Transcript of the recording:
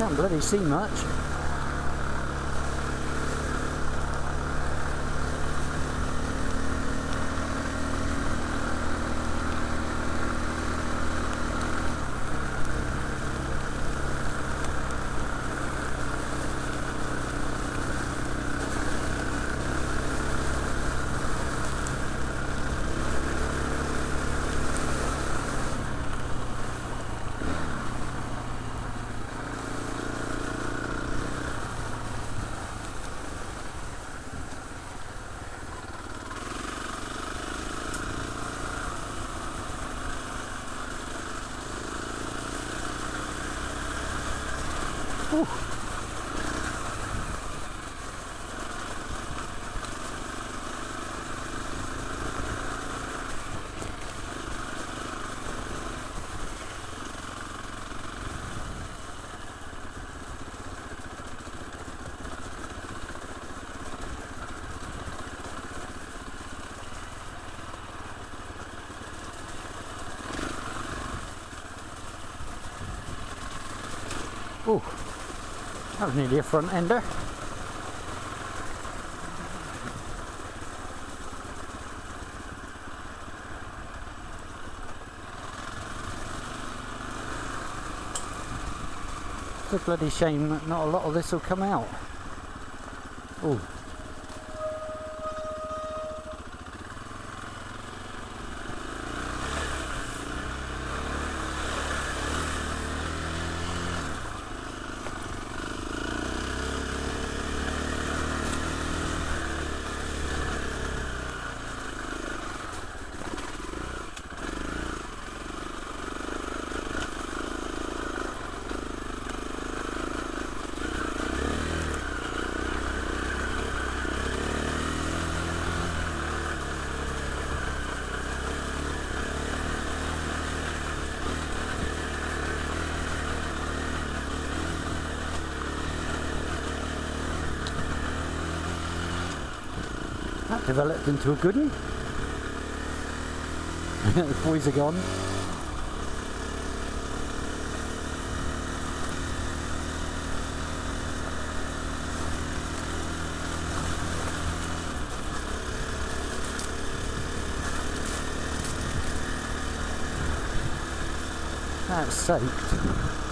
Can't bloody see much. Ooh, that was nearly a front ender. It's a bloody shame that not a lot of this will come out. Ooh. That developed into a good one. the boys are gone. That's soaked.